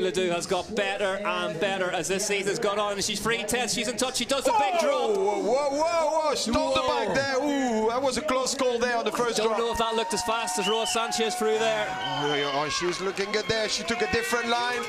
Rory Ledoux has got better and better as this season's gone on. And she's free test. She's in touch. She does a big drop. Whoa, whoa, whoa, whoa. Stop the back there. Ooh, that was a close call there on the first Don't drop. know if that looked as fast as Roa Sanchez through there. Oh, oh, she was looking good there. She took a different line.